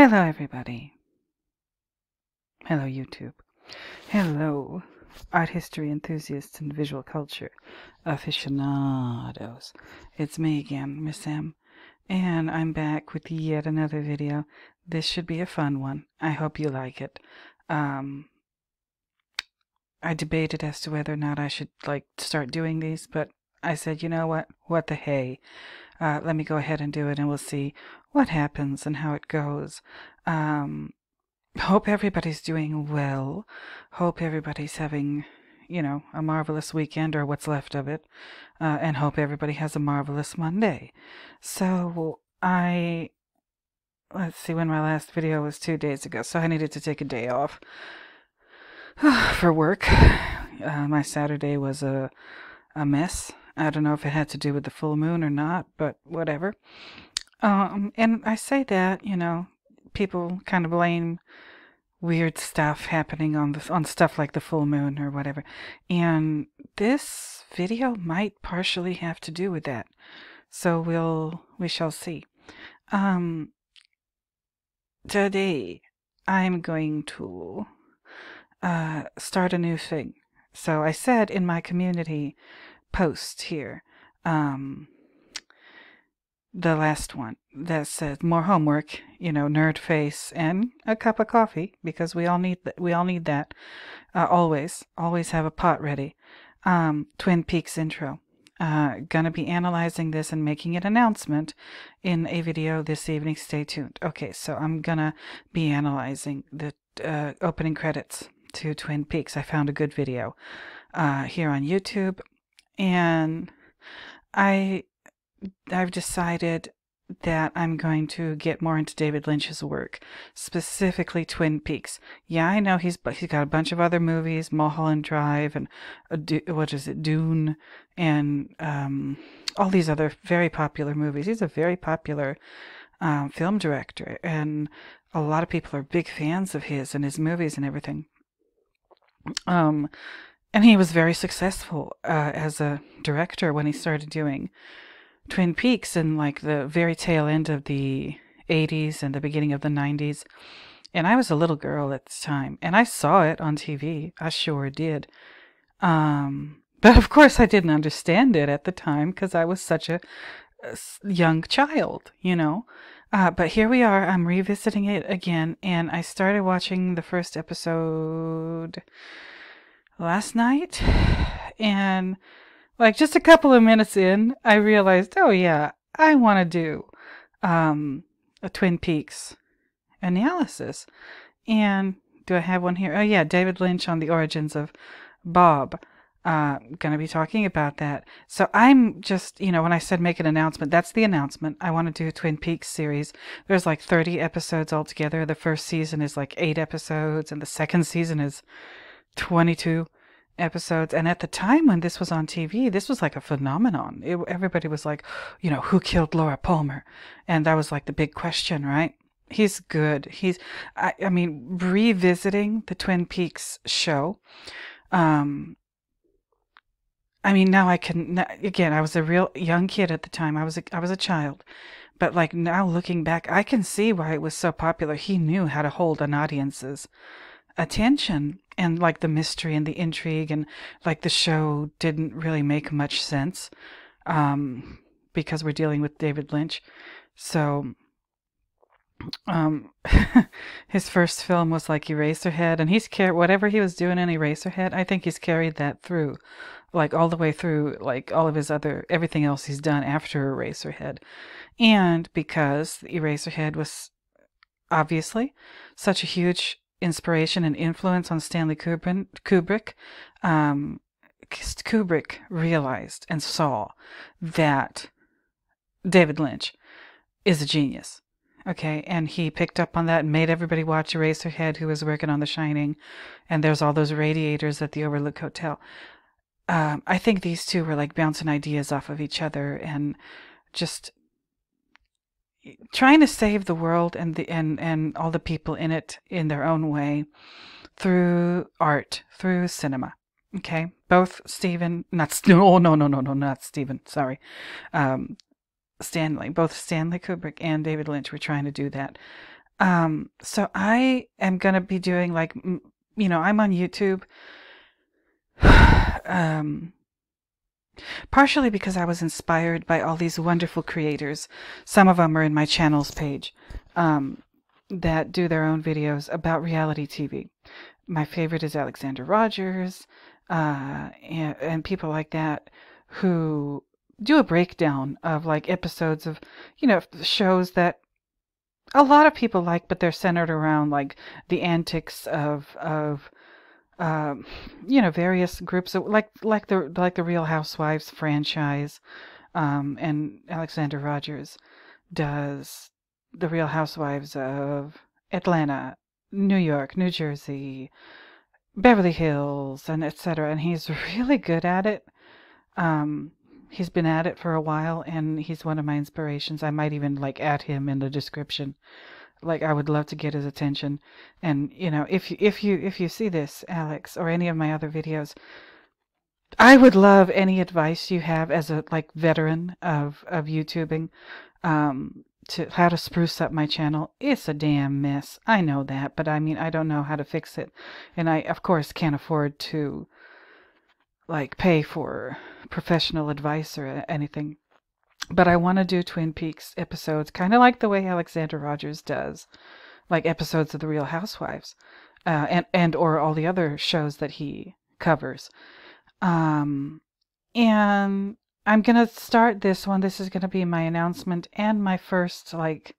Hello, everybody. Hello, YouTube. Hello, art history enthusiasts and visual culture aficionados. It's me again, Miss M, and I'm back with yet another video. This should be a fun one. I hope you like it. Um, I debated as to whether or not I should like to start doing these, but I said, you know what? What the hey? Uh, let me go ahead and do it, and we'll see what happens and how it goes. Um, hope everybody's doing well. Hope everybody's having, you know, a marvelous weekend or what's left of it. Uh, and hope everybody has a marvelous Monday. So I, let's see, when my last video was two days ago, so I needed to take a day off for work. Uh, my Saturday was a a mess. I don't know if it had to do with the full moon or not, but whatever. Um, and I say that, you know, people kind of blame weird stuff happening on the on stuff like the full moon or whatever. And this video might partially have to do with that. So we'll we shall see. Um today I'm going to uh start a new thing. So I said in my community post here, um, the last one that says more homework, you know, nerd face and a cup of coffee because we all need th- we all need that. Uh, always, always have a pot ready. Um, Twin Peaks intro. Uh, gonna be analyzing this and making an announcement in a video this evening. Stay tuned. Okay, so I'm gonna be analyzing the uh, opening credits to Twin Peaks. I found a good video uh, here on YouTube and I I've decided that I'm going to get more into David Lynch's work, specifically Twin Peaks. Yeah, I know he's he's got a bunch of other movies, Mulholland Drive and uh, what is it, Dune, and um, all these other very popular movies. He's a very popular um, film director, and a lot of people are big fans of his and his movies and everything. Um, and he was very successful uh, as a director when he started doing Twin Peaks in like the very tail end of the 80s and the beginning of the 90s. And I was a little girl at the time, and I saw it on TV. I sure did. Um, but of course, I didn't understand it at the time because I was such a, a young child, you know. Uh, but here we are. I'm revisiting it again, and I started watching the first episode last night and like just a couple of minutes in i realized oh yeah i want to do um a twin peaks analysis. And do i have one here? Oh yeah david lynch on the origins of bob uh gonna be talking about that. So i'm just you know when i said make an announcement that's the announcement. I want to do a twin peaks series. There's like 30 episodes altogether. The first season is like eight episodes and the second season is 22 episodes. And at the time when this was on TV, this was like a phenomenon. It, everybody was like, you know, who killed Laura Palmer? And that was like the big question, right? He's good. He's, I, I mean, revisiting the Twin Peaks show. Um, I mean, now I can, again, I was a real young kid at the time. I was a, I was a child. But like now looking back, I can see why it was so popular. He knew how to hold an audience's attention and like the mystery and the intrigue and like the show didn't really make much sense um, because we're dealing with David Lynch. So um, his first film was like Eraserhead, and he's carried whatever he was doing in Eraserhead. I think he's carried that through, like all the way through, like all of his other everything else he's done after Eraserhead, and because Eraserhead was obviously such a huge inspiration and influence on Stanley Kubrick, um, Kubrick realized and saw that David Lynch is a genius. Okay, and he picked up on that and made everybody watch Eraserhead, who was working on The Shining, and there's all those radiators at the Overlook Hotel. Um, I think these two were like bouncing ideas off of each other and just trying to save the world and the and and all the people in it in their own way through art, through cinema. Okay, both Stephen, not oh no no no no not Stephen, sorry, um, Stanley, both Stanley Kubrick and David Lynch were trying to do that. Um, so I am gonna be doing like, you know, I'm on YouTube. um, partially because I was inspired by all these wonderful creators. Some of them are in my channels page. Um, that do their own videos about reality TV. My favorite is Alexander Rodgers, uh, and, and people like that who do a breakdown of like episodes of, you know, shows that a lot of people like, but they're centered around like the antics of of um, you know various groups like like the like the Real Housewives franchise, um, and Alexander Rodgers does the Real Housewives of Atlanta, New York, New Jersey, Beverly Hills, and etc. And he's really good at it. Um, he's been at it for a while, and he's one of my inspirations. I might even like add him in the description. Like I would love to get his attention. And you know, if you if you if you see this, Alex, or any of my other videos, I would love any advice you have as a like veteran of of YouTubing. Um, to how to spruce up my channel. It's a damn mess. I know that, but I mean, I don't know how to fix it. And I, of course, can't afford to like pay for professional advice or anything. But I want to do Twin Peaks episodes, kind of like the way Alexander Rodgers does, like episodes of The Real Housewives, uh, and and or all the other shows that he covers. Um, and I'm gonna start this one. This is gonna be my announcement and my first like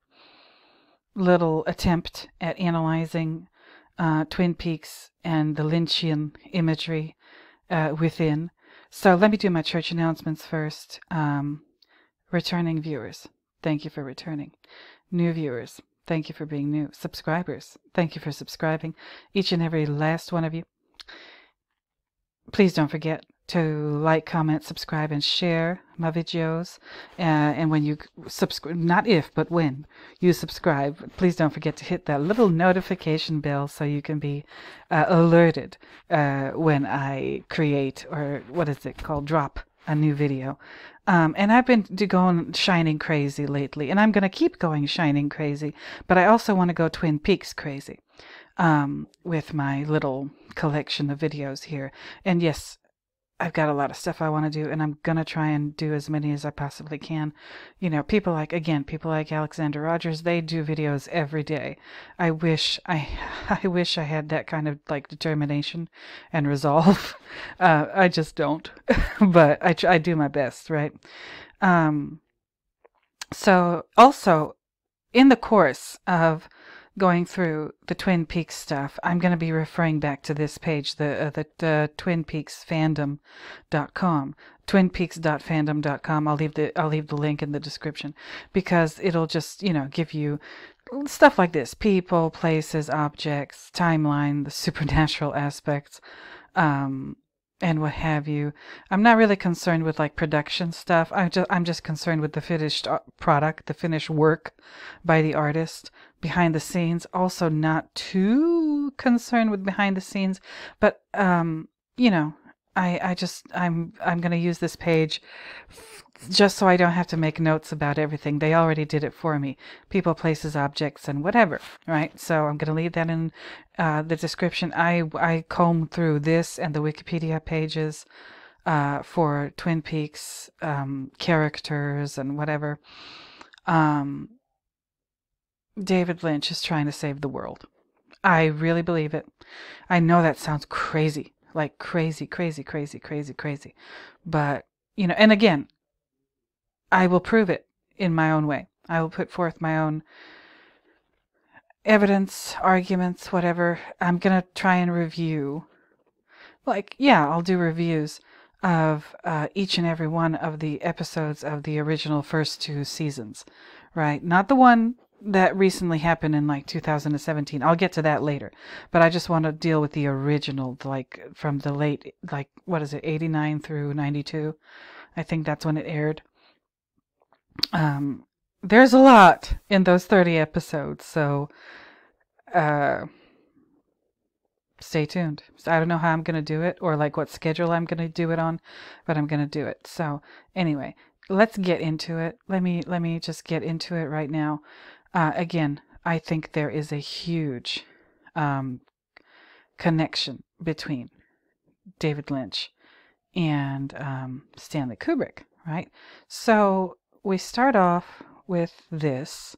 little attempt at analyzing uh, Twin Peaks and the Lynchian imagery uh, within. So let me do my church announcements first. Um, returning viewers, thank you for returning. New viewers, thank you for being new. Subscribers, thank you for subscribing. Each and every last one of you. Please don't forget to like, comment, subscribe, and share my videos. Uh, and when you subscribe, not if, but when you subscribe, please don't forget to hit that little notification bell so you can be uh, alerted uh, when I create, or what is it called, drop a new video. Um, and I've been going shining crazy lately, and I'm going to keep going shining crazy, but I also want to go Twin Peaks crazy. Um, with my little collection of videos here. And yes, I've got a lot of stuff I want to do, and I'm gonna try and do as many as I possibly can. You know, people like again, people like Alexander Rodgers, they do videos every day. I wish I, I wish I had that kind of like determination and resolve. Uh, I just don't, but I I do my best, right? Um. So also, in the course of going through the Twin Peaks stuff, I'm going to be referring back to this page, the uh, the uh, Twin Peaks fandom.com, twinpeaks.fandom.com. I'll leave the I'll leave the link in the description because it'll just you know give you stuff like this: people, places, objects, timeline, the supernatural aspects. Um, and what have you. I'm not really concerned with like production stuff. I'm just I'm just concerned with the finished uh, product, the finished work by the artist behind the scenes. Also, not too concerned with behind the scenes, but um, you know, I I just I'm I'm gonna use this page just so I don't have to make notes about everything. They already did it for me. People, places, objects, and whatever. Right. So I'm gonna leave that in uh, the description. I I comb through this and the Wikipedia pages. Uh, for Twin Peaks um, characters and whatever. Um, David Lynch is trying to save the world. I really believe it. I know that sounds crazy, like crazy, crazy, crazy, crazy, crazy. But, you know, and again, I will prove it in my own way. I will put forth my own evidence, arguments, whatever. I'm going to try and review. Like, yeah, I'll do reviews of uh, each and every one of the episodes of the original first two seasons, right? Not the one that recently happened in like 2017. I'll get to that later. But I just want to deal with the original, like from the late, like, what is it, 89 through 92? I think that's when it aired. Um, there's a lot in those 30 episodes, so, uh, stay tuned. So I don't know how I'm going to do it or like what schedule I'm going to do it on, but I'm going to do it. So anyway, let's get into it. Let me, let me just get into it right now. Uh, again, I think there is a huge um, connection between David Lynch and um, Stanley Kubrick, right? So we start off with this.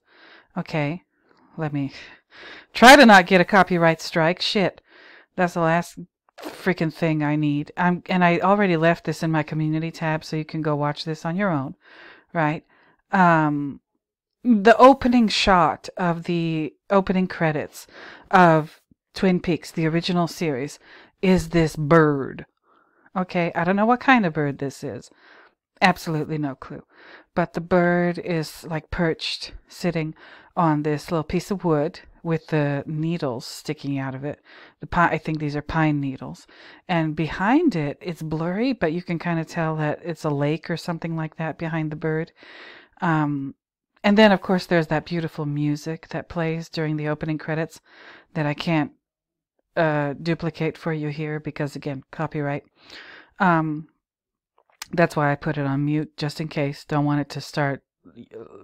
Okay, let me try to not get a copyright strike. Shit, that's the last freaking thing I need. I'm and I already left this in my community tab, so you can go watch this on your own, right? Um, the opening shot of the opening credits of Twin Peaks, the original series, is this bird. Okay, I don't know what kind of bird this is. Absolutely no clue. But the bird is like perched, sitting on this little piece of wood with the needles sticking out of it. The pine, I think these are pine needles. And behind it, it's blurry, but you can kind of tell that it's a lake or something like that behind the bird. Um, and then, of course, there's that beautiful music that plays during the opening credits that I can't uh, duplicate for you here because, again, copyright. Um, that's why I put it on mute just in case. Don't want it to start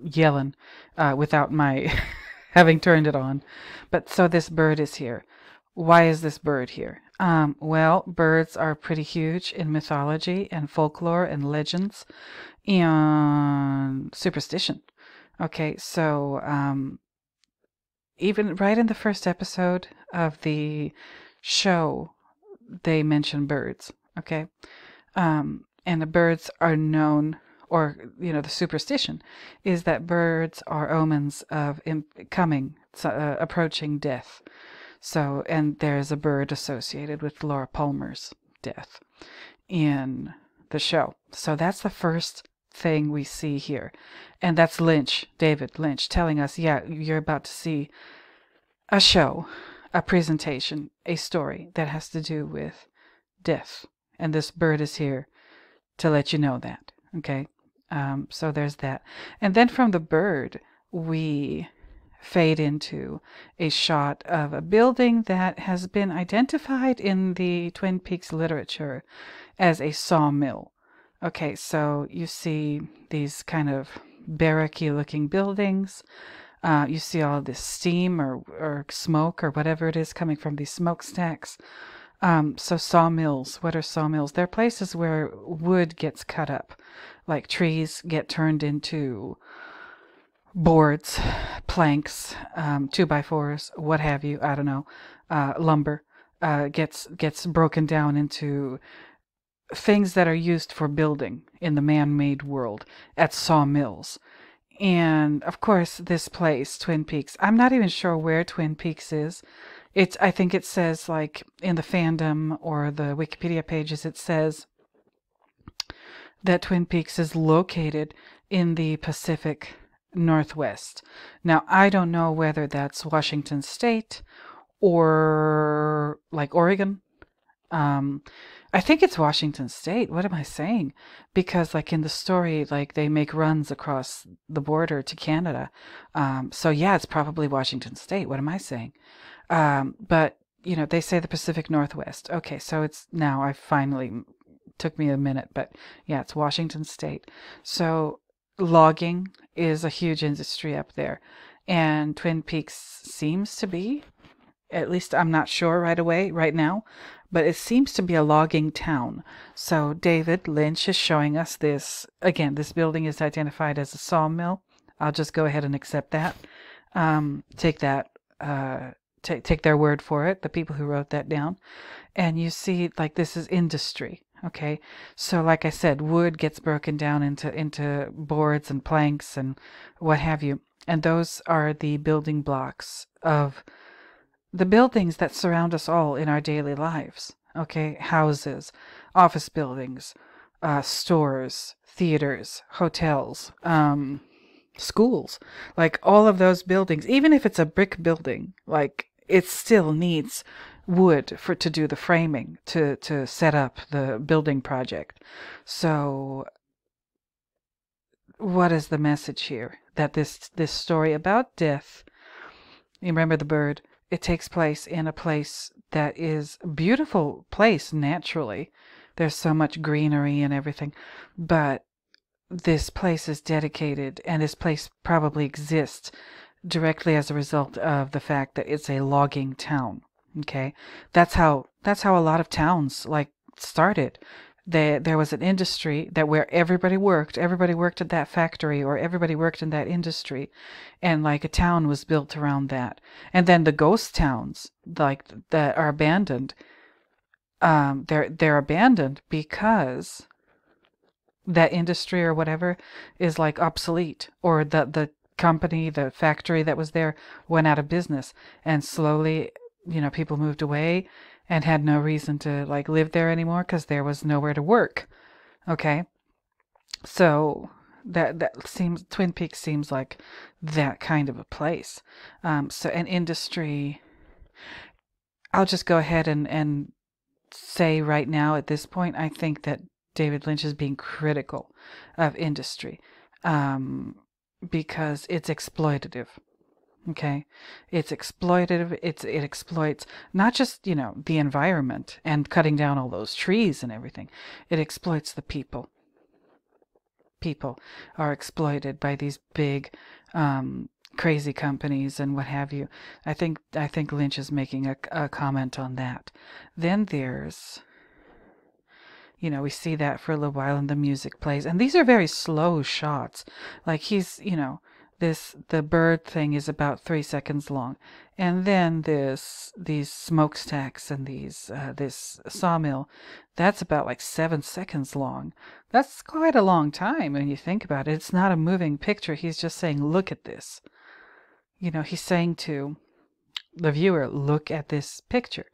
yelling uh, without my having turned it on. But so this bird is here. Why is this bird here? Um, well, birds are pretty huge in mythology and folklore and legends and superstition. Okay, so um, even right in the first episode of the show, they mention birds. Okay, um, and the birds are known, or you know, the superstition is that birds are omens of coming, uh, approaching death. So, and there's a bird associated with Laura Palmer's death in the show. So that's the first thing we see here. And that's Lynch, David Lynch, telling us, yeah, you're about to see a show, a presentation, a story that has to do with death. And this bird is here to let you know that. Okay. Um, so there's that. And then from the bird, we fade into a shot of a building that has been identified in the Twin Peaks literature as a sawmill. Okay, so you see these kind of barracky looking buildings. Uh, you see all this steam or, or smoke or whatever it is coming from these smokestacks. Um, so sawmills, what are sawmills? They're places where wood gets cut up, like trees get turned into boards, planks, um, two by fours, what have you. I don't know. Uh, lumber uh, gets gets broken down into things that are used for building in the man-made world at sawmills. And of course, this place, Twin Peaks. I'm not even sure where Twin Peaks is. It's I think it says like in the fandom or the Wikipedia pages it says that Twin Peaks is located in the Pacific Northwest. Now, I don't know whether that's Washington State or like Oregon. Um, I think it's Washington State. What am I saying? Because like in the story, like they make runs across the border to Canada. Um, so yeah, it's probably Washington State. What am I saying? Um, but you know, they say the Pacific Northwest. Okay, so it's now I finally took me a minute, but yeah, it's Washington State. So logging is a huge industry up there, and Twin Peaks seems to be. At least I'm not sure right away, right now, but it seems to be a logging town. So David Lynch is showing us this. Again, this building is identified as a sawmill. I'll just go ahead and accept that. Um, take that. Uh, take take their word for it. The people who wrote that down, and you see, like this is industry. Okay, so like I said, wood gets broken down into into boards and planks and what have you, and those are the building blocks of the buildings that surround us all in our daily lives. Okay, houses, office buildings, uh, stores, theaters, hotels, um, schools, like all of those buildings, even if it's a brick building, like it still needs wood for to do the framing to to set up the building project. So what is the message here? That this this story about death you remember the bird it takes place in a place that is beautiful place naturally. There's so much greenery and everything, but this place is dedicated and this place probably exists directly as a result of the fact that it's a logging town. Okay, that's how that's how a lot of towns like started. There, there was an industry that where everybody worked, everybody worked at that factory or everybody worked in that industry, and like a town was built around that. And then the ghost towns, like that are abandoned, um, they're they're abandoned because that industry or whatever is like obsolete or the the company the factory that was there went out of business. And slowly you know people moved away and had no reason to like live there anymore because there was nowhere to work. Okay? So that that seems twin peaks seems like that kind of a place. Um so an industry i'll just go ahead and and say right now at this point i think that David Lynch is being critical of industry um, because it's exploitative. Okay, it's exploitative. It's it exploits not just you know the environment and cutting down all those trees and everything. It exploits the people. People are exploited by these big, um, crazy companies and what have you. I think I think Lynch is making a, a comment on that. Then there's you know, we see that for a little while and the music plays. And these are very slow shots. Like he's, you know, this the bird thing is about three seconds long. And then this these smokestacks and these uh, this sawmill, that's about like seven seconds long. That's quite a long time when you think about it. It's not a moving picture. He's just saying, look at this. You know, he's saying to the viewer, look at this picture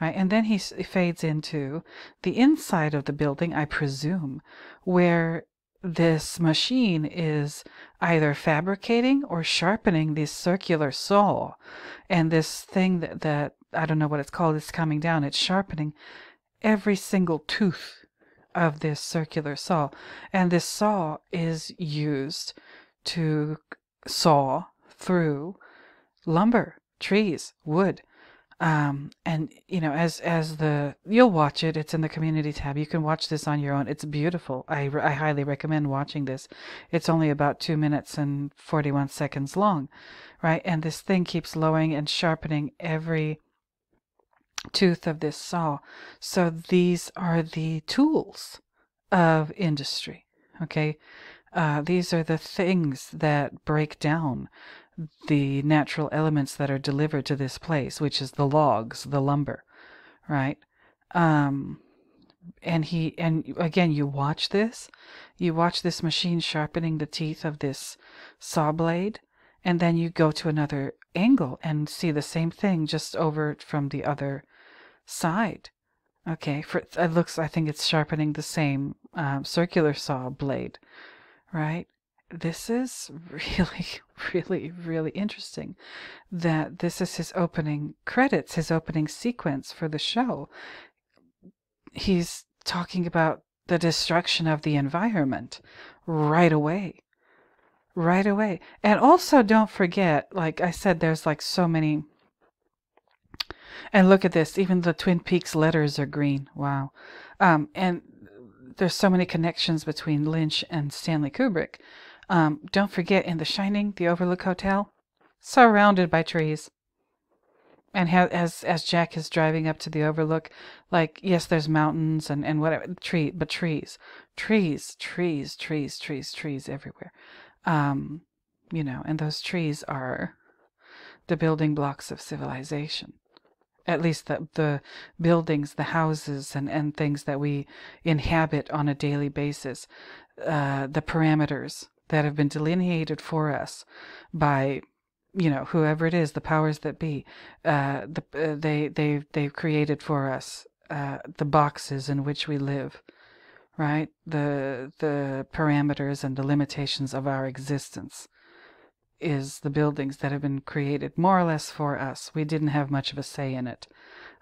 right? And then he fades into the inside of the building, I presume, where this machine is either fabricating or sharpening this circular saw. And this thing that, that I don't know what it's called is coming down. It's sharpening every single tooth of this circular saw. And this saw is used to saw through lumber, trees, wood. Um, and you know, as as the you'll watch it, it's in the community tab. You can watch this on your own. It's beautiful. I I highly recommend watching this. It's only about two minutes and forty one seconds long, right? And this thing keeps lowering and sharpening every tooth of this saw. So these are the tools of industry. Okay, uh, these are the things that break down the natural elements that are delivered to this place, which is the logs, the lumber, right? Um, and he and again, you watch this, you watch this machine sharpening the teeth of this saw blade, and then you go to another angle and see the same thing just over from the other side. Okay, for it looks, I think it's sharpening the same um, circular saw blade, right? This is really, really, really interesting that this is his opening credits, his opening sequence for the show. He's talking about the destruction of the environment right away. Right away. And also, don't forget, like I said, there's like so many. And look at this, even the Twin Peaks letters are green. Wow. Um, and there's so many connections between Lynch and Stanley Kubrick. Um, don't forget in The Shining, the Overlook Hotel, surrounded by trees. And as as Jack is driving up to the Overlook, like yes, there's mountains and and whatever tree, but trees, trees, trees, trees, trees, trees everywhere. Um, you know, and those trees are the building blocks of civilization at least the the buildings, the houses, and and things that we inhabit on a daily basis, uh, the parameters that have been delineated for us by you know whoever it is the powers that be uh, the, uh, they they they've created for us uh, the boxes in which we live right? The the parameters and the limitations of our existence is the buildings that have been created more or less for us. We didn't have much of a say in it.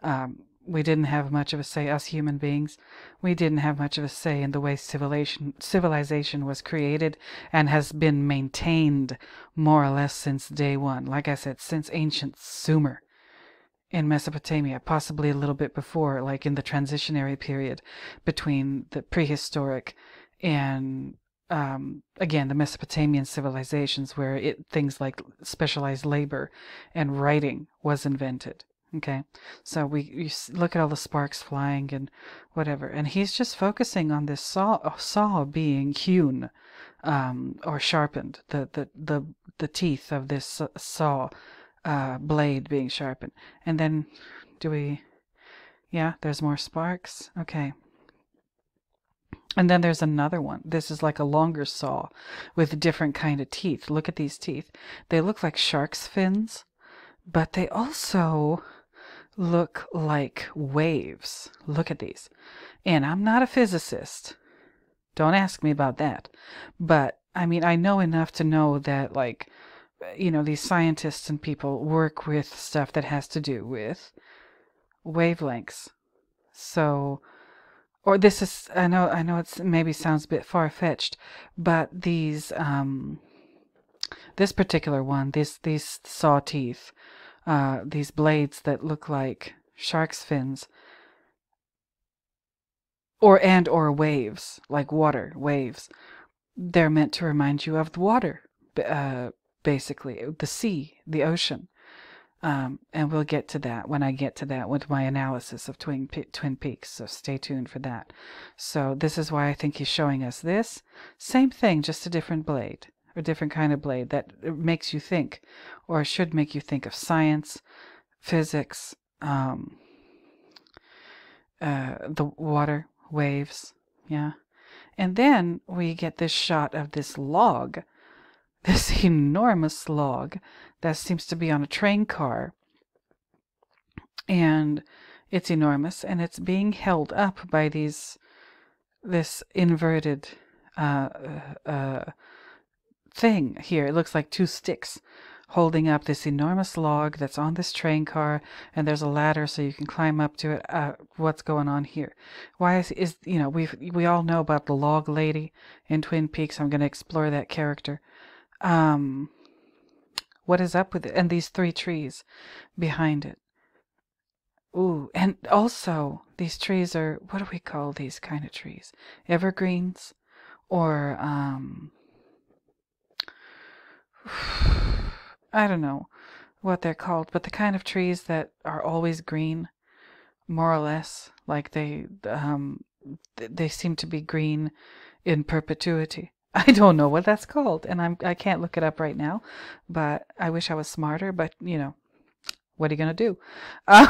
Um, we didn't have much of a say, us human beings. We didn't have much of a say in the way civilization civilization was created and has been maintained more or less since day one. Like I said, since ancient Sumer in Mesopotamia, possibly a little bit before, like in the transitionary period between the prehistoric and um, again the Mesopotamian civilizations where it things like specialized labor and writing was invented. Okay, so we you look at all the sparks flying and whatever, and he's just focusing on this saw saw being hewn um, or sharpened, the the the the teeth of this saw uh, blade being sharpened, and then do we? Yeah, there's more sparks. Okay. And then there's another one. This is like a longer saw with different kind of teeth. Look at these teeth. They look like shark's fins, but they also look like waves. Look at these. And I'm not a physicist. Don't ask me about that. But I mean, I know enough to know that like you know, these scientists and people work with stuff that has to do with wavelengths. So or this is I know I know it's maybe sounds a bit far fetched, but these um, this particular one, these these saw teeth, uh, these blades that look like shark's fins, or and or waves like water waves, they're meant to remind you of the water, uh, basically the sea, the ocean. Um, and we'll get to that when I get to that with my analysis of Twin, Twin Peaks. So stay tuned for that. So this is why I think he's showing us this. Same thing, just a different blade, or different kind of blade that makes you think, or should make you think of science, physics, um, uh, the water, waves, yeah. And then we get this shot of this log this enormous log that seems to be on a train car. And it's enormous and it's being held up by these this inverted uh, uh, uh, thing here. It looks like two sticks holding up this enormous log that's on this train car, and there's a ladder so you can climb up to it. Uh, what's going on here? Why is is you know we we all know about the log lady in Twin Peaks. I'm going to explore that character. Um, what is up with it? And these three trees behind it. Ooh, and also these trees are what do we call these kind of trees? Evergreens, or um, I don't know what they're called, but the kind of trees that are always green, more or less, like they um, they seem to be green in perpetuity. I don't know what that's called, and I'm I can't look it up right now. But I wish I was smarter. But you know, what are you gonna do? Uh,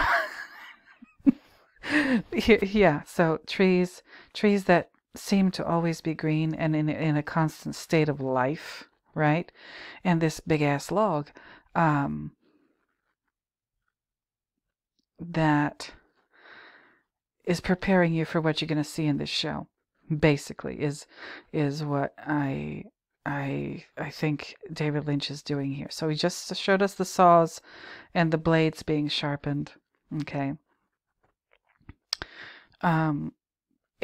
yeah. So trees, trees that seem to always be green and in in a constant state of life, right? And this big ass log, um, that is preparing you for what you're gonna see in this show basically is is what I I I think David Lynch is doing here. So he just showed us the saws and the blades being sharpened. Okay. Um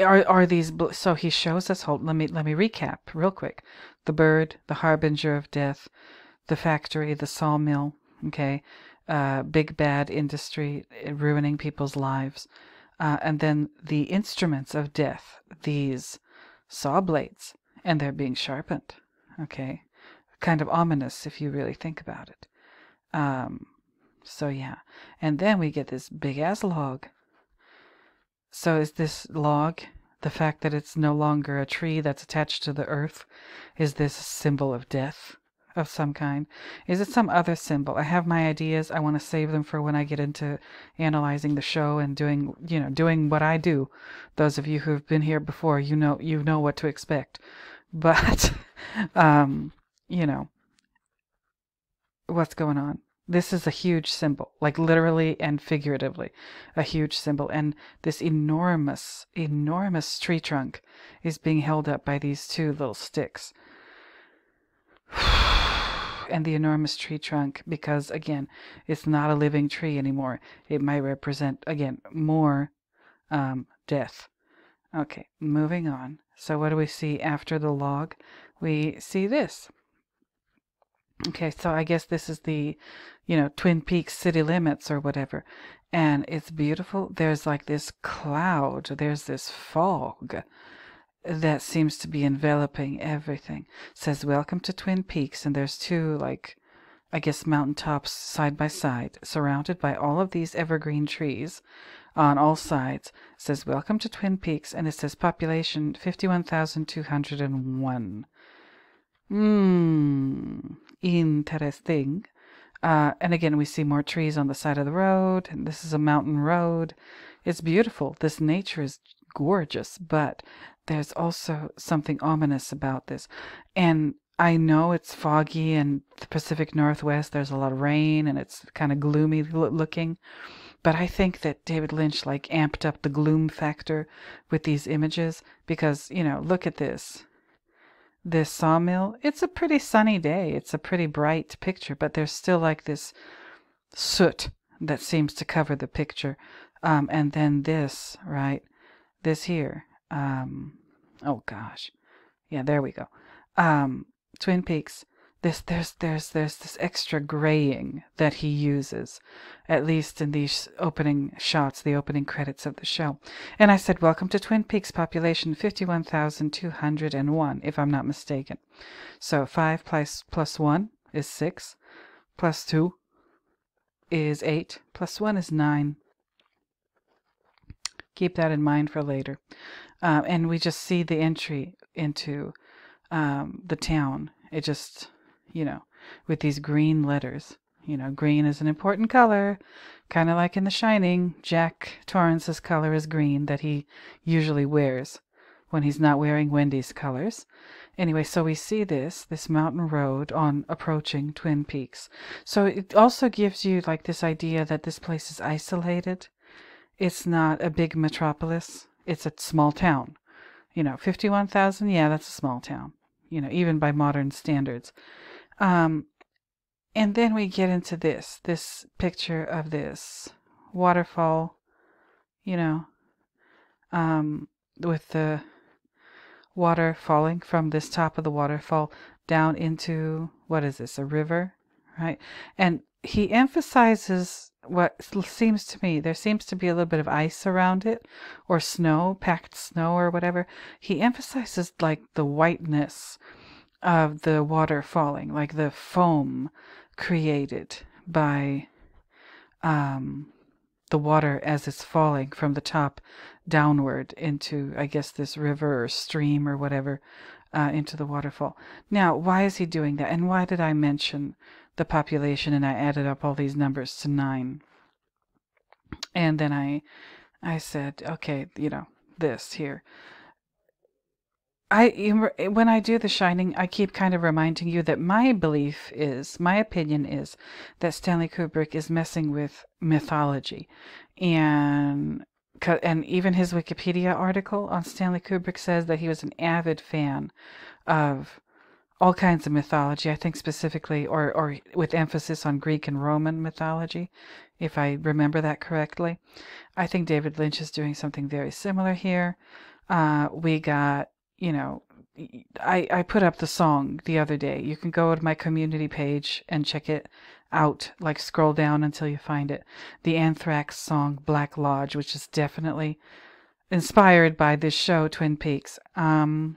are are these so he shows us hold let me let me recap real quick. The bird, the harbinger of death, the factory, the sawmill, okay? Uh big bad industry eh, ruining people's lives. Uh, and then the instruments of death, these saw blades, and they're being sharpened. Okay, kind of ominous if you really think about it. Um, so yeah, and then we get this big ass log. So is this log the fact that it's no longer a tree that's attached to the earth? Is this a symbol of death? of some kind? Is it some other symbol? I have my ideas. I want to save them for when I get into analyzing the show and doing, you know, doing what I do. Those of you who've been here before, you know, you know what to expect. But, um, you know, what's going on? This is a huge symbol, like literally and figuratively, a huge symbol. And this enormous, enormous tree trunk is being held up by these two little sticks and the enormous tree trunk because, again, it's not a living tree anymore. It might represent, again, more um, death. Okay, moving on. So, what do we see after the log? We see this. Okay, so I guess this is the, you know, Twin Peaks city limits or whatever. And it's beautiful. There's like this cloud, there's this fog that seems to be enveloping everything. It says, Welcome to Twin Peaks. And there's two, like, I guess, mountaintops side by side, surrounded by all of these evergreen trees on all sides. It says, Welcome to Twin Peaks. And it says, Population 51,201. Hmm, interesting. Uh, and again, we see more trees on the side of the road, and this is a mountain road. It's beautiful. This nature is gorgeous, but there's also something ominous about this. And I know it's foggy in the Pacific Northwest. There's a lot of rain and it's kind of gloomy looking. But I think that David Lynch like amped up the gloom factor with these images because, you know, look at this. This sawmill, it's a pretty sunny day. It's a pretty bright picture, but there's still like this soot that seems to cover the picture. Um, and then this, right? This here. Um, oh gosh. Yeah, there we go. Um, Twin Peaks. This there's there's there's this extra graying that he uses, at least in these opening shots, the opening credits of the show. And I said, "Welcome to Twin Peaks, population fifty-one thousand two hundred and one, if I'm not mistaken." So five plus plus one is six, plus two is eight, plus one is nine. Keep that in mind for later. Uh, and we just see the entry into um, the town. It just, you know, with these green letters. You know, green is an important color, kind of like in The Shining. Jack Torrance's color is green that he usually wears when he's not wearing Wendy's colors. Anyway, so we see this, this mountain road on approaching Twin Peaks. So it also gives you like this idea that this place is isolated. It's not a big metropolis. It's a small town. You know, 51,000, yeah, that's a small town you know, even by modern standards. Um, and then we get into this this picture of this waterfall, you know, um, with the water falling from this top of the waterfall down into what is this, a river, right? And he emphasizes what seems to me there seems to be a little bit of ice around it or snow packed snow or whatever he emphasizes like the whiteness of the water falling like the foam created by um, the water as it's falling from the top downward into i guess this river or stream or whatever uh, into the waterfall now why is he doing that and why did i mention the population and I added up all these numbers to nine. And then I I said, okay, you know, this here. I when I do The Shining, I keep kind of reminding you that my belief is, my opinion is, that Stanley Kubrick is messing with mythology, and and even his Wikipedia article on Stanley Kubrick says that he was an avid fan of all kinds of mythology. I think specifically, or or with emphasis on Greek and Roman mythology, if I remember that correctly. I think David Lynch is doing something very similar here. Uh, we got, you know, I I put up the song the other day. You can go to my community page and check it out. Like scroll down until you find it. The Anthrax song "Black Lodge," which is definitely inspired by this show, Twin Peaks. Um,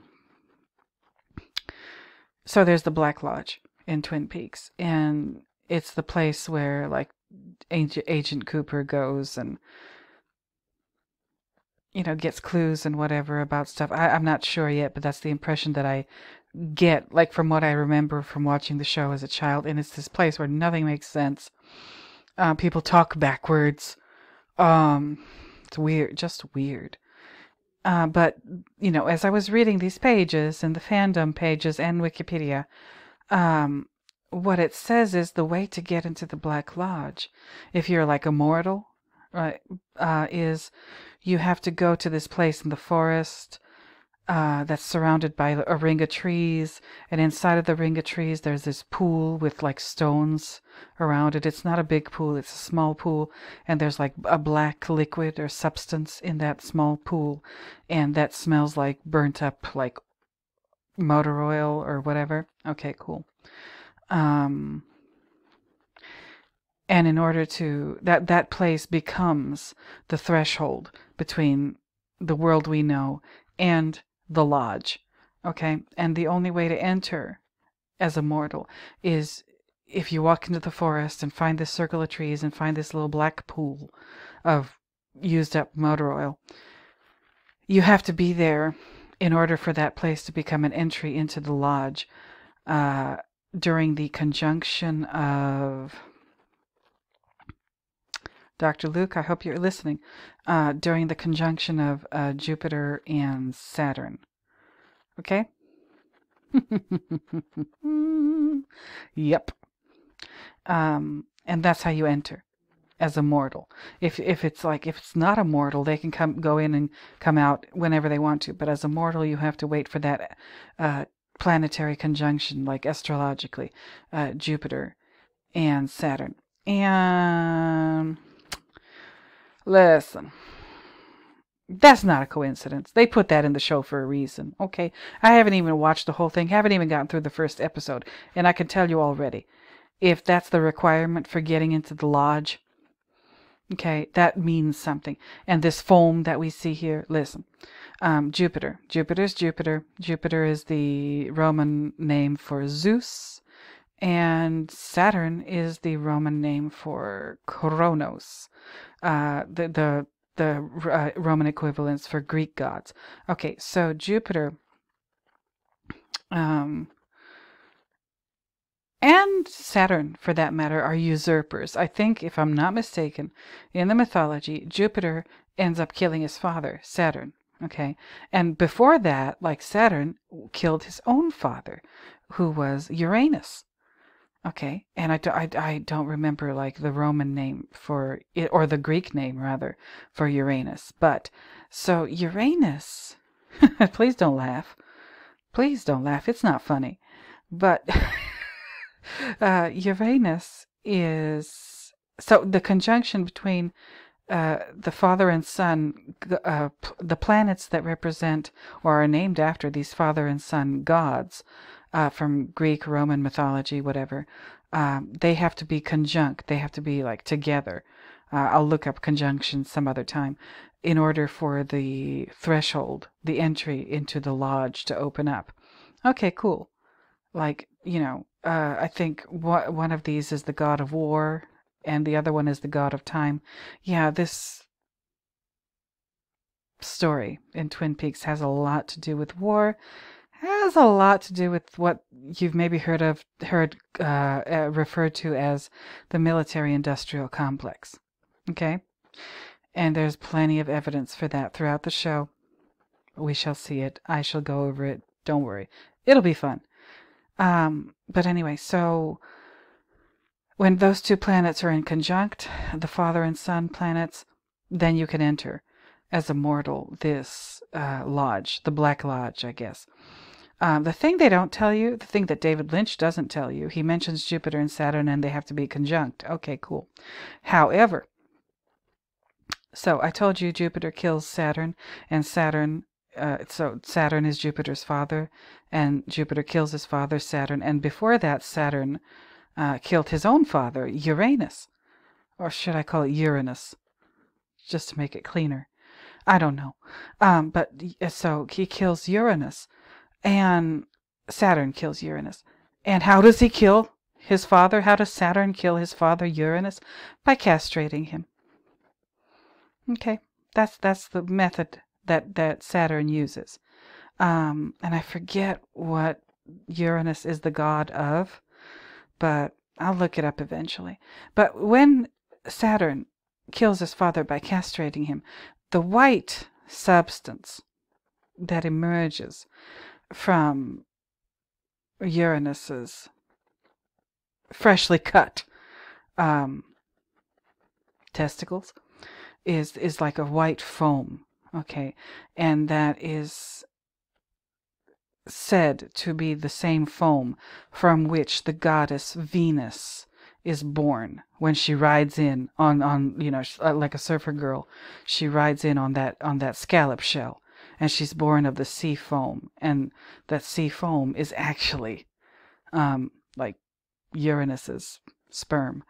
so there's the Black Lodge in Twin Peaks, and it's the place where like Agent Cooper goes and you know gets clues and whatever about stuff. I, I'm not sure yet, but that's the impression that I get, like from what I remember from watching the show as a child. And it's this place where nothing makes sense. Uh, people talk backwards. Um, it's weird, just weird. Uh, but, you know, as I was reading these pages and the fandom pages and Wikipedia, um, what it says is the way to get into the Black Lodge, if you're like a mortal, right, uh, is you have to go to this place in the forest uh, that's surrounded by a ring of trees, and inside of the ring of trees, there's this pool with like stones around it. It's not a big pool; it's a small pool, and there's like a black liquid or substance in that small pool, and that smells like burnt up like motor oil or whatever. Okay, cool. Um, and in order to that that place becomes the threshold between the world we know and the lodge. Okay? And the only way to enter as a mortal is if you walk into the forest and find this circle of trees and find this little black pool of used up motor oil, you have to be there in order for that place to become an entry into the lodge uh, during the conjunction of. Dr. Luke, I hope you're listening. Uh, during the conjunction of uh, Jupiter and Saturn. Okay? yep. Um, and that's how you enter as a mortal. If if it's like if it's not a mortal, they can come go in and come out whenever they want to. But as a mortal, you have to wait for that uh, planetary conjunction, like astrologically, uh, Jupiter and Saturn. And listen, that's not a coincidence. They put that in the show for a reason. Okay, I haven't even watched the whole thing. Haven't even gotten through the first episode, and I can tell you already, if that's the requirement for getting into the lodge, okay, that means something. And this foam that we see here, listen, um, Jupiter. Jupiter's Jupiter. Jupiter is the Roman name for Zeus, and Saturn is the Roman name for Kronos. Uh, the the the uh, Roman equivalents for Greek gods. Okay, so Jupiter um, and Saturn, for that matter, are usurpers. I think, if I'm not mistaken, in the mythology, Jupiter ends up killing his father, Saturn. Okay, and before that, like Saturn, killed his own father, who was Uranus. Okay, and I, I, I don't remember like the Roman name for it, or the Greek name rather, for Uranus. But, so Uranus, please don't laugh. Please don't laugh. It's not funny. But uh, Uranus is, so the conjunction between uh, the father and son, uh, the planets that represent or are named after these father and son gods, uh, from Greek, Roman mythology, whatever, um, they have to be conjunct. They have to be like together. Uh, I'll look up conjunctions some other time in order for the threshold, the entry into the lodge to open up. Okay, cool. Like, you know, uh, I think wh- one of these is the god of war and the other one is the god of time. Yeah, this story in Twin Peaks has a lot to do with war has a lot to do with what you've maybe heard of heard uh, uh, referred to as the military-industrial complex. Okay, and there's plenty of evidence for that throughout the show. We shall see it. I shall go over it. Don't worry, it'll be fun. Um, but anyway, so when those two planets are in conjunct, the father and son planets, then you can enter as a mortal this uh, lodge, the Black Lodge, I guess. Um, the thing they don't tell you, the thing that David Lynch doesn't tell you, he mentions Jupiter and Saturn and they have to be conjunct. Okay, cool. However, so I told you Jupiter kills Saturn, and Saturn, uh, so Saturn is Jupiter's father, and Jupiter kills his father, Saturn, and before that, Saturn uh, killed his own father, Uranus. Or should I call it Uranus? Just to make it cleaner. I don't know. Um, but so he kills Uranus. And Saturn kills Uranus. And how does he kill his father? How does Saturn kill his father Uranus? By castrating him. Okay, that's that's the method that that Saturn uses. Um, and I forget what Uranus is the god of, but I'll look it up eventually. But when Saturn kills his father by castrating him, the white substance that emerges from Uranus's freshly cut um, testicles is is like a white foam, okay, and that is said to be the same foam from which the goddess Venus is born when she rides in on on you know like a surfer girl she rides in on that on that scallop shell and she's born of the sea foam, and that sea foam is actually um, like Uranus's sperm.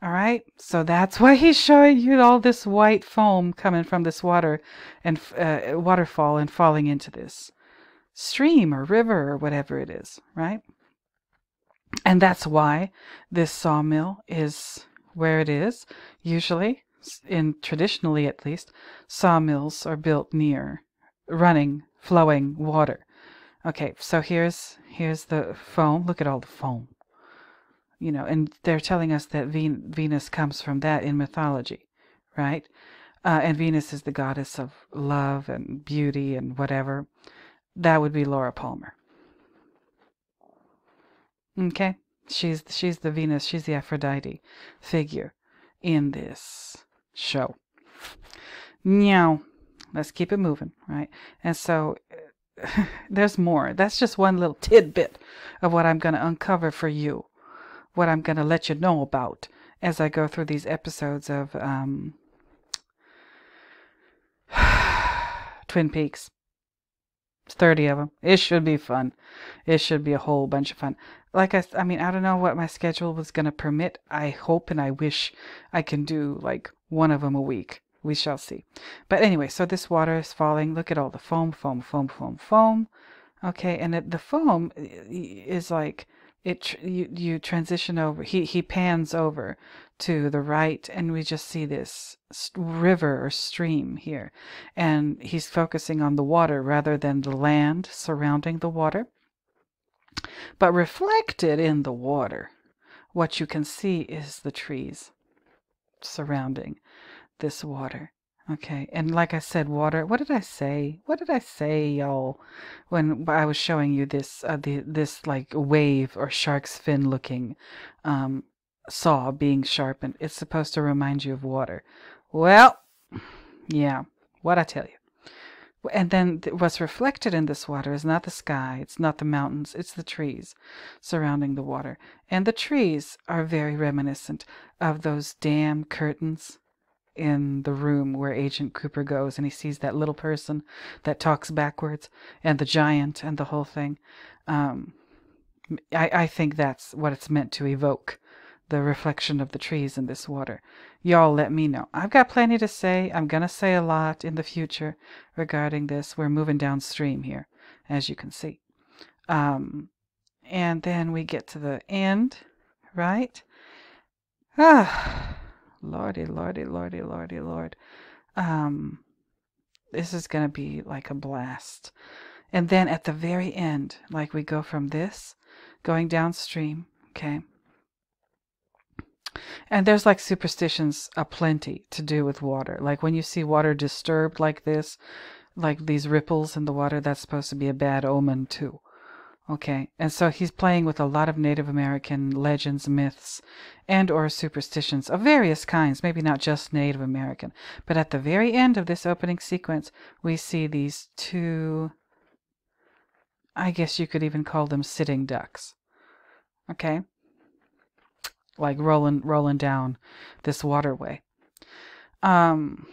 All right, so that's why he's showing you all this white foam coming from this water and uh, waterfall and falling into this stream or river or whatever it is, right? And that's why this sawmill is where it is. Usually, in traditionally at least, sawmills are built near running, flowing water. Okay, so here's here's the foam. Look at all the foam you know, and they're telling us that Ven- Venus comes from that in mythology, right? Uh, and Venus is the goddess of love and beauty and whatever. That would be Laura Palmer. Okay, she's she's the Venus, she's the Aphrodite figure in this show. Now, let's keep it moving, right? And so there's more. That's just one little tidbit of what I'm going to uncover for you what I'm going to let you know about as I go through these episodes of um, Twin Peaks. 30 of them. It should be fun. It should be a whole bunch of fun. Like I, I mean, I don't know what my schedule was going to permit. I hope and I wish I can do like one of them a week. We shall see. But anyway, so this water is falling. Look at all the foam, foam, foam, foam, foam. Okay, and it, the foam is like it you you transition over he he pans over to the right and we just see this river or stream here and he's focusing on the water rather than the land surrounding the water but reflected in the water what you can see is the trees surrounding this water Okay, and like I said, water. What did I say? What did I say, y'all? When I was showing you this, uh, the this like wave or shark's fin looking um, saw being sharpened. It's supposed to remind you of water. Well, yeah, what I tell you. And then what's reflected in this water is not the sky, it's not the mountains, it's the trees surrounding the water. And the trees are very reminiscent of those damn curtains in the room where Agent Cooper goes and he sees that little person that talks backwards and the giant and the whole thing. Um, I, I think that's what it's meant to evoke the reflection of the trees in this water. Y'all let me know. I've got plenty to say. I'm going to say a lot in the future regarding this. We're moving downstream here, as you can see. Um, and then we get to the end, right? Ah. Lordy, lordy, lordy, lordy, lord. Um, this is going to be like a blast. And then at the very end, like we go from this going downstream, okay? And there's like superstitions aplenty to do with water. Like when you see water disturbed like this, like these ripples in the water, that's supposed to be a bad omen too. Okay, and so he's playing with a lot of Native American legends, myths, and or superstitions of various kinds, maybe not just Native American. But at the very end of this opening sequence, we see these two I guess you could even call them sitting ducks. Okay? Like rolling rolling down this waterway. Um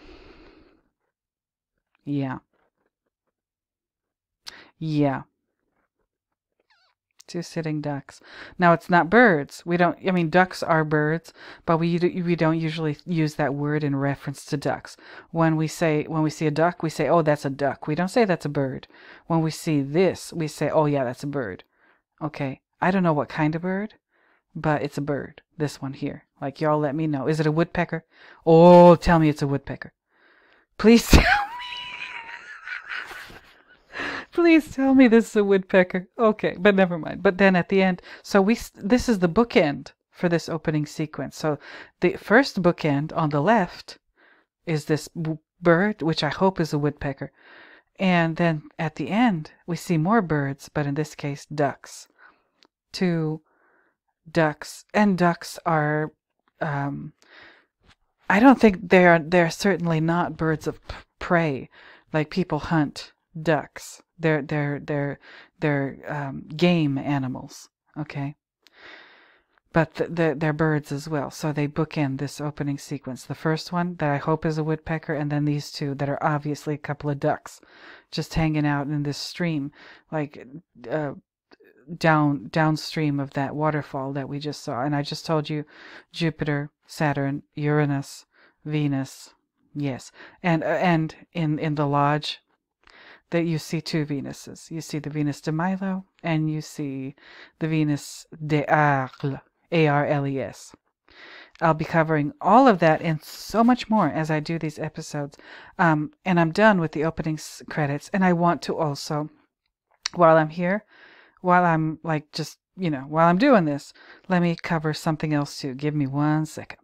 yeah. Yeah. Two sitting ducks. Now it's not birds. We don't. I mean, ducks are birds, but we we don't usually use that word in reference to ducks. When we say when we see a duck, we say, "Oh, that's a duck." We don't say that's a bird. When we see this, we say, "Oh, yeah, that's a bird." Okay. I don't know what kind of bird, but it's a bird. This one here. Like y'all, let me know. Is it a woodpecker? Oh, tell me it's a woodpecker. Please tell me. Please tell me this is a woodpecker. Okay, but never mind. But then at the end, so we this is the bookend for this opening sequence. So the first bookend on the left is this bird, which I hope is a woodpecker. And then at the end, we see more birds, but in this case, ducks. Two ducks, and ducks are. Um, I don't think they're they're certainly not birds of prey, like people hunt ducks. They're they're they're they're um, game animals. Okay. But the, the, they're birds as well, so they bookend this opening sequence. The first one that I hope is a woodpecker, and then these two that are obviously a couple of ducks, just hanging out in this stream, like uh, down downstream of that waterfall that we just saw. And I just told you Jupiter, Saturn, Uranus, Venus. Yes. And uh, and in in the lodge that you see two Venuses. You see the Venus de Milo and you see the Venus de Arles, A R L E S. I'll be covering all of that and so much more as I do these episodes. Um, and I'm done with the opening credits. And I want to also, while I'm here, while I'm like just, you know, while I'm doing this, let me cover something else too. Give me one second.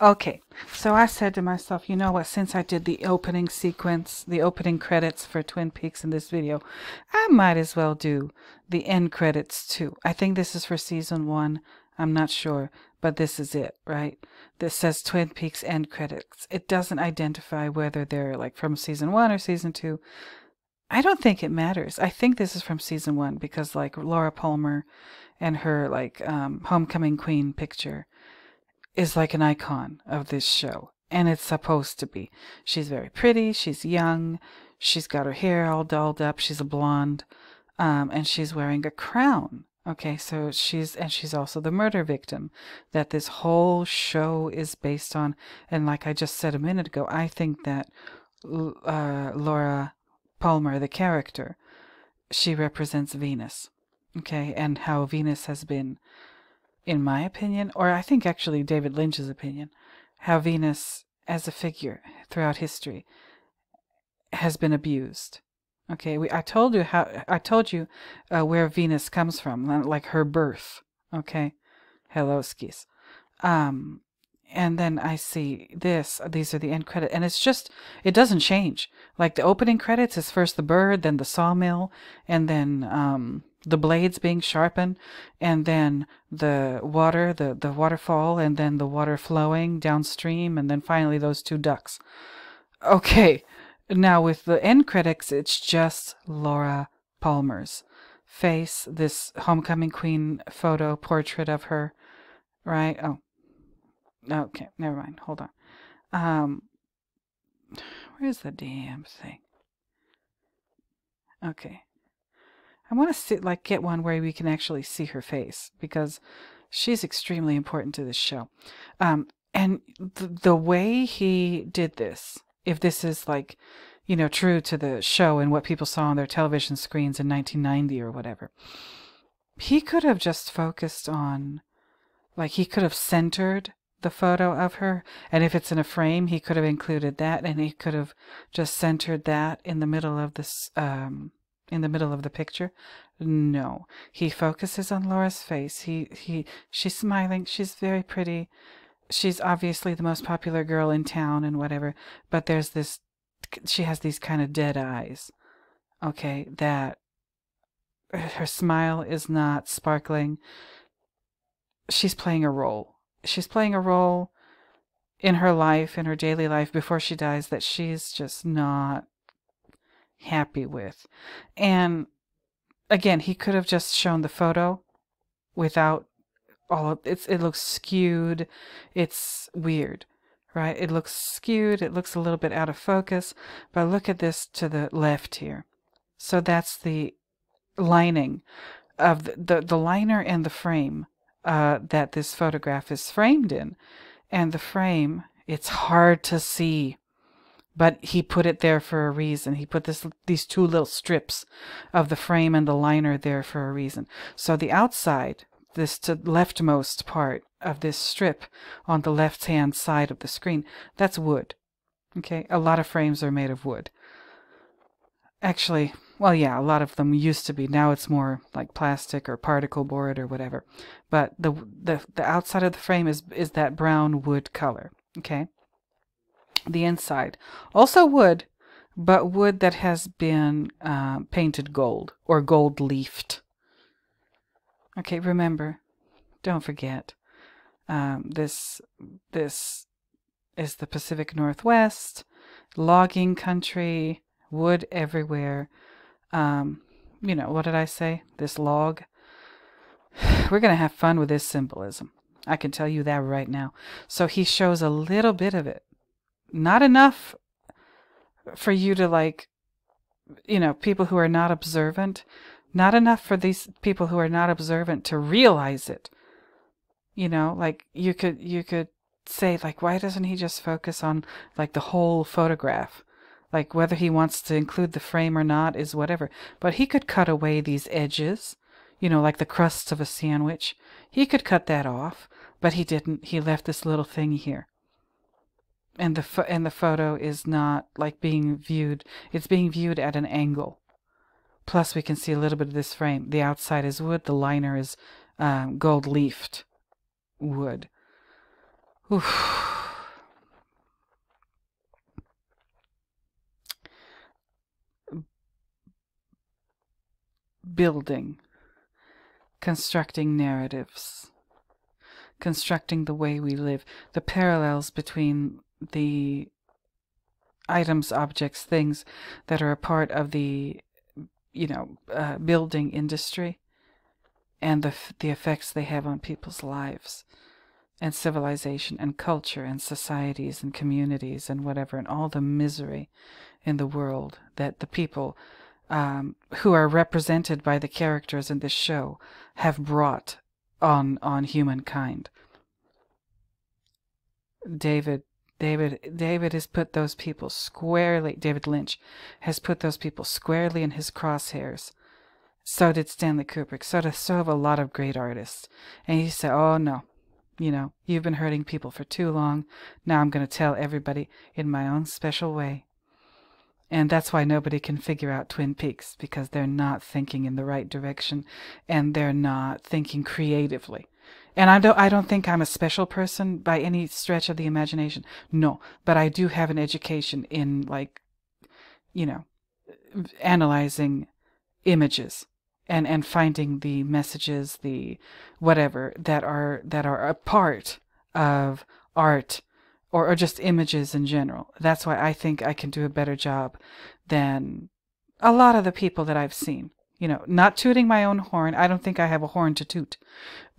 Okay, so I said to myself, you know what, since I did the opening sequence, the opening credits for Twin Peaks in this video, I might as well do the end credits too. I think this is for season one. I'm not sure, but this is it, right? This says Twin Peaks end credits. It doesn't identify whether they're like from season one or season two. I don't think it matters. I think this is from season one because like Laura Palmer and her like um, homecoming queen picture is like an icon of this show. And it's supposed to be. She's very pretty, she's young, she's got her hair all dolled up, she's a blonde, um, and she's wearing a crown. Okay, so she's, and she's also the murder victim that this whole show is based on. And like I just said a minute ago, I think that uh, Laura Palmer, the character, she represents Venus. Okay, and how Venus has been in my opinion, or I think actually David Lynch's opinion, how Venus as a figure throughout history has been abused. Okay, we, I told you how I told you uh, where Venus comes from, like her birth. Okay, hello skis. Um, and then I see this. These are the end credit, and it's just it doesn't change. Like the opening credits is first the bird, then the sawmill, and then um, the blades being sharpened and then the water the the waterfall and then the water flowing downstream and then finally those two ducks okay now with the end credits it's just laura palmer's face this homecoming queen photo portrait of her right oh okay never mind. Hold on. Um where's the damn thing? Okay. I want to sit like get one where we can actually see her face because she's extremely important to this show. Um, and th- the way he did this, if this is like, you know, true to the show and what people saw on their television screens in 1990 or whatever, he could have just focused on, like, he could have centered the photo of her. And if it's in a frame, he could have included that and he could have just centered that in the middle of this, um, in the middle of the picture. No, he focuses on Laura's face. He he she's smiling. She's very pretty. She's obviously the most popular girl in town and whatever, but there's this she has these kind of dead eyes. Okay, that her smile is not sparkling. She's playing a role. She's playing a role in her life, in her daily life before she dies that she's just not happy with. And again, he could have just shown the photo without all of it's it looks skewed. It's weird, right? It looks skewed, it looks a little bit out of focus, but look at this to the left here. So that's the lining of the the, the liner and the frame uh, that this photograph is framed in. And the frame, it's hard to see but he put it there for a reason. He put this these two little strips of the frame and the liner there for a reason. So the outside, this to leftmost part of this strip on the left hand side of the screen, that's wood. Okay, a lot of frames are made of wood. Actually, well, yeah, a lot of them used to be. Now it's more like plastic or particle board or whatever. But the the the outside of the frame is is that brown wood color. Okay the inside. Also wood, but wood that has been uh, painted gold or gold leafed. Okay, remember, don't forget, um, this this is the Pacific Northwest, logging country, wood everywhere. Um, you know, what did I say? This log. We're going to have fun with this symbolism. I can tell you that right now. So he shows a little bit of it not enough for you to like you know people who are not observant Not enough for these people who are not observant to realize it. You know, like you could you could say like why doesn't he just focus on like the whole photograph? Like whether he wants to include the frame or not is whatever. But he could cut away these edges, you know, like the crusts of a sandwich. He could cut that off, but he didn't. He left this little thing here. And the and the photo is not like being viewed. It's being viewed at an angle. Plus, we can see a little bit of this frame. The outside is wood. The liner is um, gold leafed wood. Oof. Building, constructing narratives, constructing the way we live, the parallels between the items, objects, things that are a part of the, you know, uh, building industry and the, the effects they have on people's lives and civilization and culture and societies and communities and whatever and all the misery in the world that the people um, who are represented by the characters in this show have brought on on humankind. David David David has put those people squarely David Lynch has put those people squarely in his crosshairs. So did Stanley Kubrick. So did so have a lot of great artists. And he said, Oh no, you know, you've been hurting people for too long. Now I'm going to tell everybody in my own special way. And that's why nobody can figure out Twin Peaks because they're not thinking in the right direction and they're not thinking creatively. And I don't I don't think I'm a special person by any stretch of the imagination. No, but I do have an education in like you know analyzing images and and finding the messages the whatever that are that are a part of art or, or just images in general. That's why I think I can do a better job than a lot of the people that I've seen. You know, not tooting my own horn. I don't think I have a horn to toot,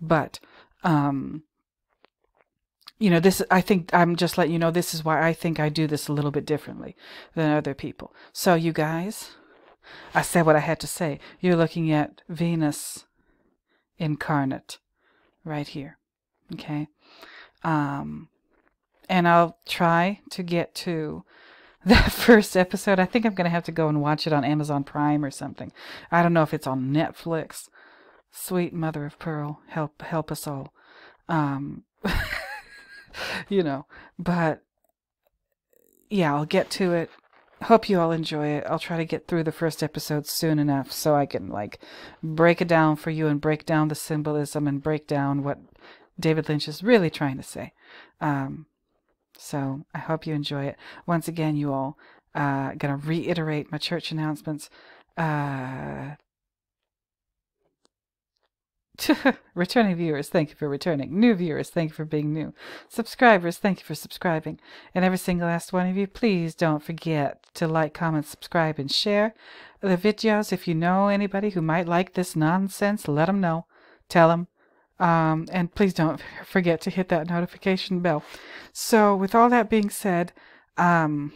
but um, you know, this. I think I'm just letting you know this is why I think I do this a little bit differently than other people. So you guys, I said what I had to say. You're looking at Venus incarnate right here. Okay. Um, and I'll try to get to that first episode. I think I'm going to have to go and watch it on Amazon Prime or something. I don't know if it's on Netflix. Sweet mother of pearl, help help us all. Um, you know, but yeah, I'll get to it. Hope you all enjoy it. I'll try to get through the first episode soon enough so I can like break it down for you and break down the symbolism and break down what David Lynch is really trying to say. Um, so I hope you enjoy it. Once again, you all, uh, gonna reiterate my church announcements. Uh, returning viewers, thank you for returning. New viewers, thank you for being new. Subscribers, thank you for subscribing. And every single last one of you, please don't forget to like, comment, subscribe, and share the videos. If you know anybody who might like this nonsense, let them know. Tell them. Um, and please don't forget to hit that notification bell. So, with all that being said, um,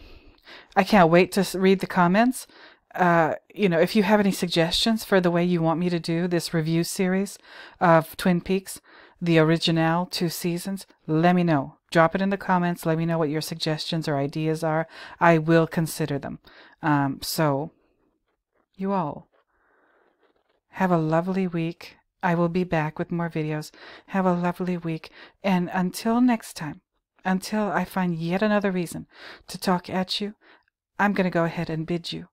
I can't wait to read the comments. Uh, you know, if you have any suggestions for the way you want me to do this review series of Twin Peaks, the original two seasons, let me know. Drop it in the comments. Let me know what your suggestions or ideas are. I will consider them. Um, so, you all have a lovely week. I will be back with more videos. Have a lovely week. And until next time, until I find yet another reason to talk at you, I'm going to go ahead and bid you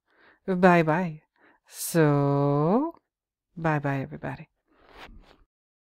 bye bye. So, bye bye, everybody.